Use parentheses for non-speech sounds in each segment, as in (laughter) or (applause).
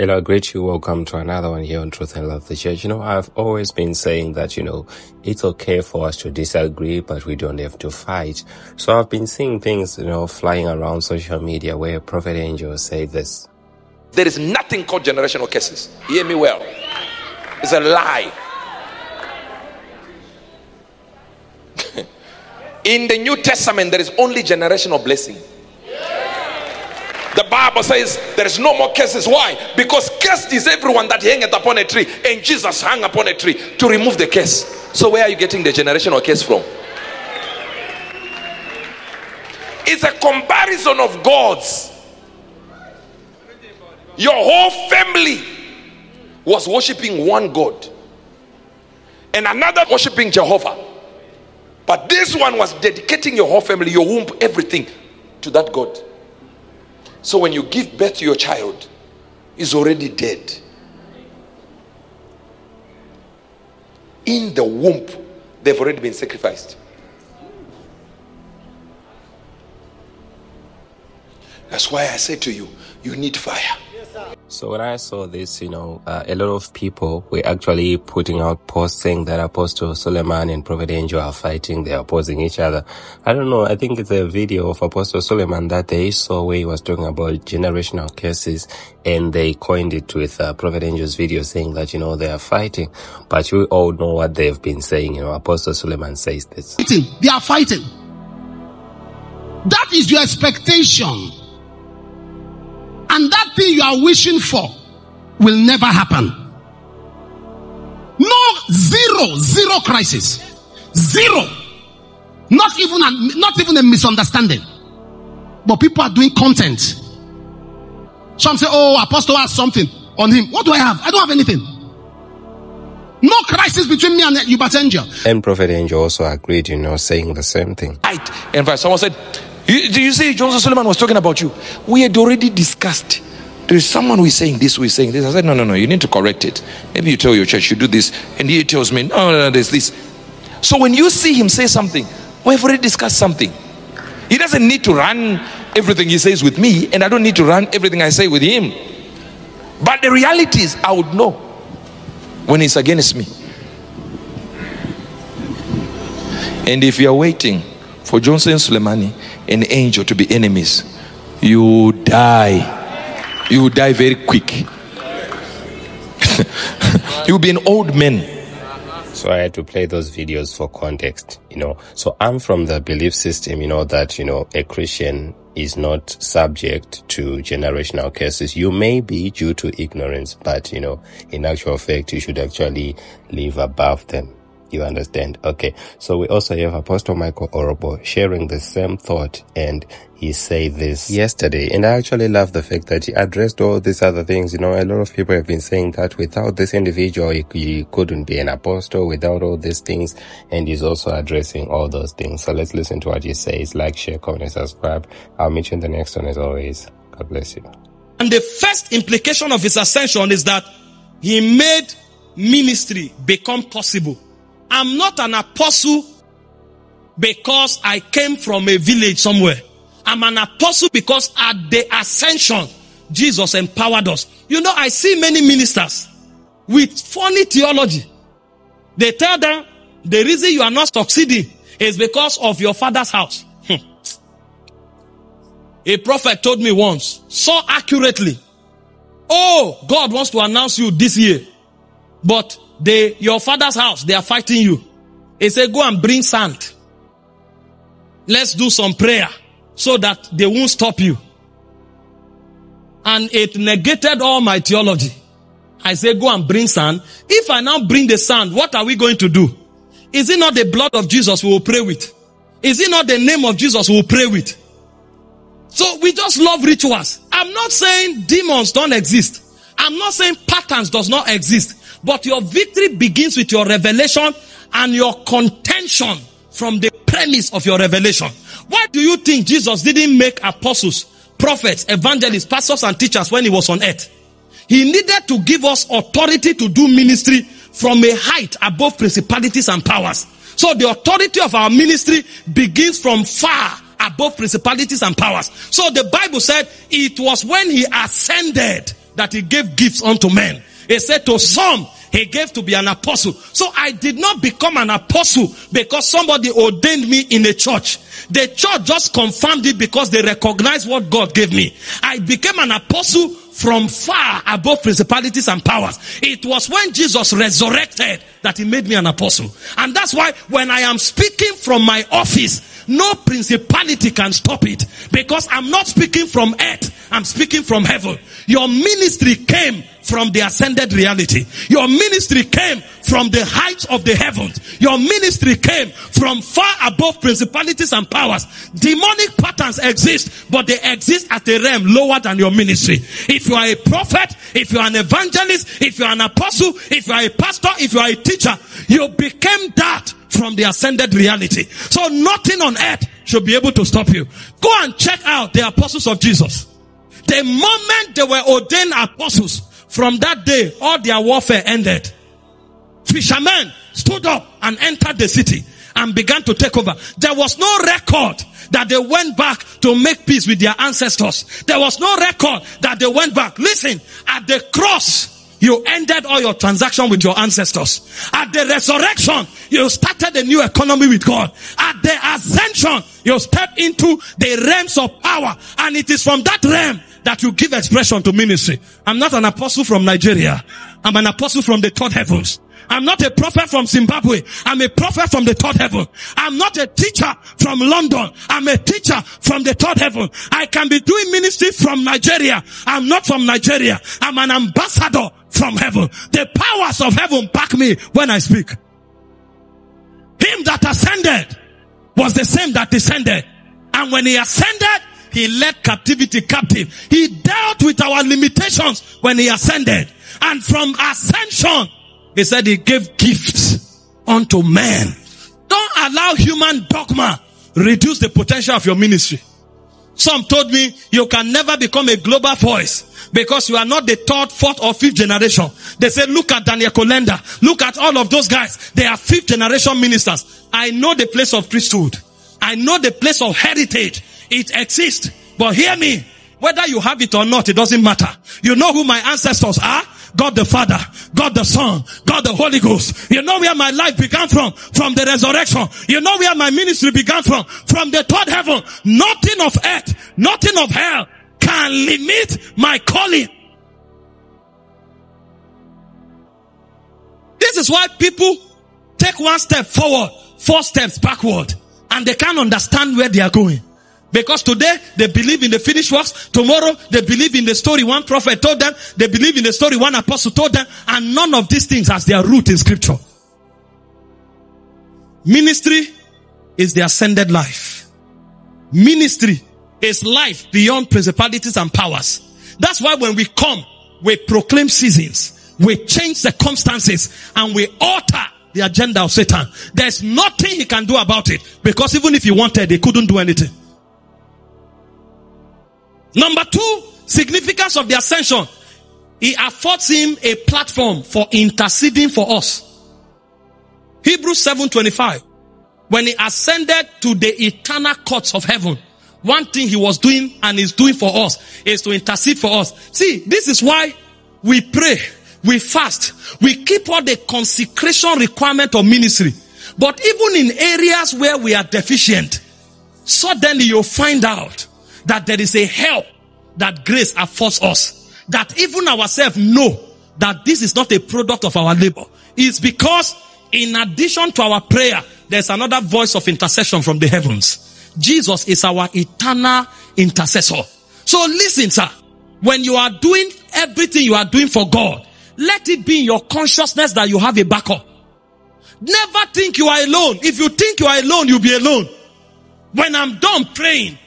Hello, great you. Welcome to another one here on Truth and Love the Church. You know, I've always been saying that, you know, it's okay for us to disagree, but we don't have to fight. So I've been seeing things, you know, flying around social media where Prophet Angel say this. There is nothing called generational curses. Hear me well. It's a lie. (laughs) In the New Testament, there is only generational blessing. The Bible says there is no more curses. Why? Because cursed is everyone that hangeth upon a tree, and Jesus hung upon a tree to remove the curse. So, where are you getting the generational curse from? It's a comparison of gods. Your whole family was worshiping one God, and another worshiping Jehovah. But this one was dedicating your whole family, your womb, everything to that God. So when you give birth to your child, is already dead. In the womb, they've already been sacrificed. That's why I say to you, you need fire. So when I saw this, you know, uh, a lot of people were actually putting out posts saying that Apostle Suleman and Prophet Angel are fighting, they are opposing each other. I don't know, I think it's a video of Apostle Suleman that they saw where he was talking about generational curses and they coined it with uh, Prophet Angel's video saying that, you know, they are fighting. But we all know what they've been saying, you know, Apostle Suleman says this. They are fighting. That is your expectation and that thing you are wishing for will never happen. No zero, zero crisis, zero. Not even a, not even a misunderstanding. But people are doing content. Some say, "Oh, Apostle has something on him." What do I have? I don't have anything. No crisis between me and Uebert Angel. And Prophet Angel also agreed, you know, saying the same thing. Right. And someone said, do you see Joshua Selman was talking about you? We had already discussed. There is someone who is saying this, who is saying this. I said, no, no, no, you need to correct it. Maybe you tell your church you do this, and he tells me, no, no, no, there's this. So when you see him say something, we've already discussed something. He doesn't need to run everything he says with me, and I don't need to run everything I say with him. But the reality is, I would know when he's against me. And if you're waiting for Johnson Suleimani and Angel to be enemies, you die. You die very quick. (laughs) You'll be an old man. So I had to play those videos for context, you know. So I'm from the belief system, you know, that, you know, a Christian is not subject to generational curses. You may be due to ignorance, but, you know, in actual fact, you should actually live above them. You understand? Okay. So we also have Apostle Michael Orokpo sharing the same thought and he said this yesterday. And I actually love the fact that he addressed all these other things. You know, a lot of people have been saying that without this individual, he, he couldn't be an apostle without all these things. And he's also addressing all those things. So let's listen to what he says. Like, share, comment, subscribe. I'll meet you in the next one as always. God bless you. And the first implication of his ascension is that he made ministry become possible I'm not an apostle because I came from a village somewhere. I'm an apostle because at the ascension, Jesus empowered us. You know, I see many ministers with funny theology. They tell them the reason you are not succeeding is because of your father's house. Hmm. A prophet told me once, so accurately, Oh, God wants to announce you this year, but they, your father's house, they are fighting you. He said, go and bring sand. Let's do some prayer so that they won't stop you. And it negated all my theology. I said, go and bring sand. If I now bring the sand, what are we going to do? Is it not the blood of Jesus we will pray with? Is it not the name of Jesus we will pray with? So we just love rituals. I'm not saying demons don't exist. I'm not saying patterns does not exist. But your victory begins with your revelation and your contention from the premise of your revelation. Why do you think Jesus didn't make apostles, prophets, evangelists, pastors, and teachers when he was on earth? He needed to give us authority to do ministry from a height above principalities and powers. So the authority of our ministry begins from far above principalities and powers. So the Bible said it was when he ascended that he gave gifts unto men. He said to some, he gave to be an apostle. So I did not become an apostle because somebody ordained me in a church. The church just confirmed it because they recognized what God gave me. I became an apostle from far above principalities and powers. It was when Jesus resurrected that he made me an apostle. And that's why when I am speaking from my office, no principality can stop it because I'm not speaking from earth. I'm speaking from heaven. Your ministry came from the ascended reality. Your ministry came from the heights of the heavens. Your ministry came from far above principalities and powers. Demonic patterns exist, but they exist at a realm lower than your ministry. If you are a prophet, if you are an evangelist, if you are an apostle, if you are a pastor, if you are a teacher, you became that from the ascended reality. So nothing on earth should be able to stop you. Go and check out the apostles of Jesus. The moment they were ordained apostles, from that day, all their warfare ended. Fishermen stood up and entered the city and began to take over. There was no record that they went back to make peace with their ancestors. There was no record that they went back. Listen, at the cross, you ended all your transaction with your ancestors. At the resurrection, you started a new economy with God. At the ascension, you step into the realms of power. And it is from that realm that you give expression to ministry. I'm not an apostle from Nigeria. I'm an apostle from the third heavens. I'm not a prophet from Zimbabwe. I'm a prophet from the third heaven. I'm not a teacher from London. I'm a teacher from the third heaven. I can be doing ministry from Nigeria. I'm not from Nigeria. I'm an ambassador from heaven. The powers of heaven back me when I speak. Him that ascended was the same that descended. And when he ascended, he led captivity captive. He dealt with our limitations when he ascended. And from ascension, he said he gave gifts unto men. Don't allow human dogma reduce the potential of your ministry. Some told me you can never become a global voice because you are not the third, fourth, or fifth generation. They said, look at Daniel Kolenda. Look at all of those guys. They are fifth generation ministers. I know the place of priesthood. I know the place of heritage. It exists. But hear me. Whether you have it or not, it doesn't matter. You know who my ancestors are? God the Father, God the Son, God the Holy Ghost. You know where my life began from? From the resurrection. You know where my ministry began from? From the third heaven. Nothing of earth, nothing of hell can limit my calling. This is why people take one step forward, four steps backward, and they can't understand where they are going. Because today they believe in the finished works. Tomorrow they believe in the story one prophet told them. They believe in the story one apostle told them. And none of these things has their root in scripture. Ministry is the ascended life. Ministry is life beyond principalities and powers. That's why when we come, we proclaim seasons, we change circumstances, and we alter the agenda of Satan. There's nothing he can do about it because even if he wanted, he couldn't do anything. Number two, significance of the ascension. He affords him a platform for interceding for us. Hebrews 7:25. When he ascended to the eternal courts of heaven, one thing he was doing and is doing for us is to intercede for us. See, this is why we pray, we fast, we keep all the consecration requirement of ministry. But even in areas where we are deficient, suddenly you'll find out that there is a help that grace affords us. That even ourselves know that this is not a product of our labor. It's because in addition to our prayer, there's another voice of intercession from the heavens. Jesus is our eternal intercessor. So listen, sir. When you are doing everything you are doing for God, let it be in your consciousness that you have a backup. Never think you are alone. If you think you are alone, you'll be alone. When I'm done praying,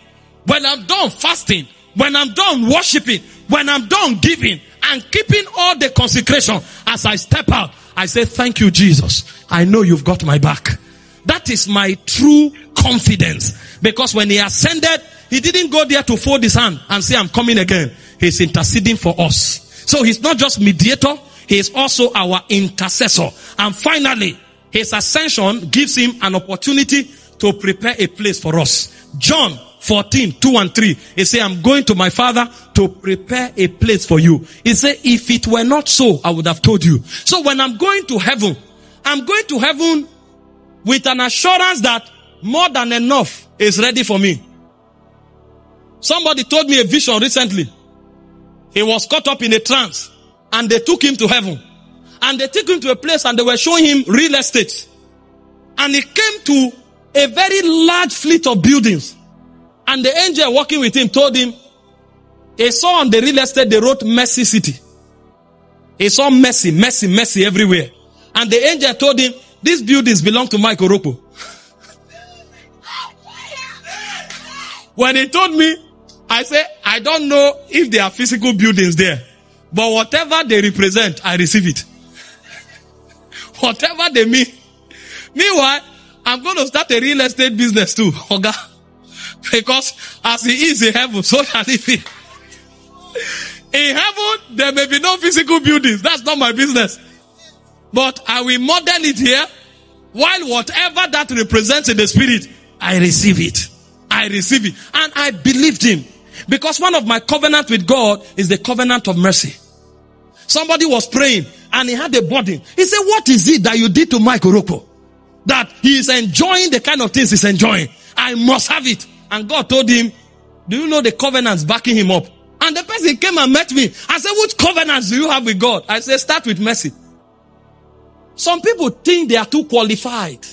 when I'm done fasting, when I'm done worshiping, when I'm done giving and keeping all the consecration as I step out, I say, thank you, Jesus. I know you've got my back. That is my true confidence. Because when he ascended, he didn't go there to fold his hand and say, I'm coming again. He's interceding for us. So he's not just mediator, he is also our intercessor. And finally, his ascension gives him an opportunity to prepare a place for us. John 14, 2 and 3. He said, I'm going to my father to prepare a place for you. He said, if it were not so, I would have told you. So when I'm going to heaven, I'm going to heaven with an assurance that more than enough is ready for me. Somebody told me a vision recently. He was caught up in a trance and they took him to heaven and they took him to a place and they were showing him real estate. And he came to a very large fleet of buildings. And the angel walking with him told him, he saw on the real estate they wrote Mercy City. He saw mercy, mercy, mercy everywhere. And the angel told him, these buildings belong to Mike Orokpo. (laughs) when he told me, I said, I don't know if there are physical buildings there, but whatever they represent, I receive it. (laughs) whatever they mean. Meanwhile, I'm going to start a real estate business too, (laughs) Oga. Because as he is in heaven, so shall he be. In heaven, there may be no physical buildings. That's not my business. But I will model it here. While whatever that represents in the spirit, I receive it. I receive it. And I believed him. Because one of my covenant with God is the covenant of mercy. Somebody was praying and he had a burden. He said, what is it that you did to Mike Orokpo? That he is enjoying the kind of things he's enjoying. I must have it. And God told him, do you know the covenants backing him up? And the person came and met me. I said, which covenants do you have with God? I said, start with mercy. Some people think they are too qualified.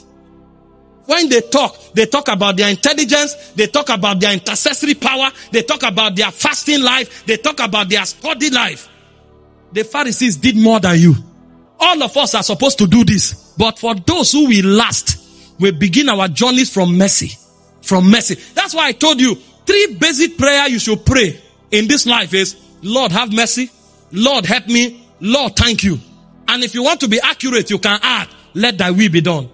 When they talk, they talk about their intelligence, they talk about their intercessory power, they talk about their fasting life, they talk about their study life. The Pharisees did more than you. All of us are supposed to do this. But for those who will last, we begin our journeys from mercy. From mercy. That's why I told you three basic prayer you should pray in this life is Lord have mercy. Lord help me. Lord thank you. And if you want to be accurate, you can add, let thy will be done.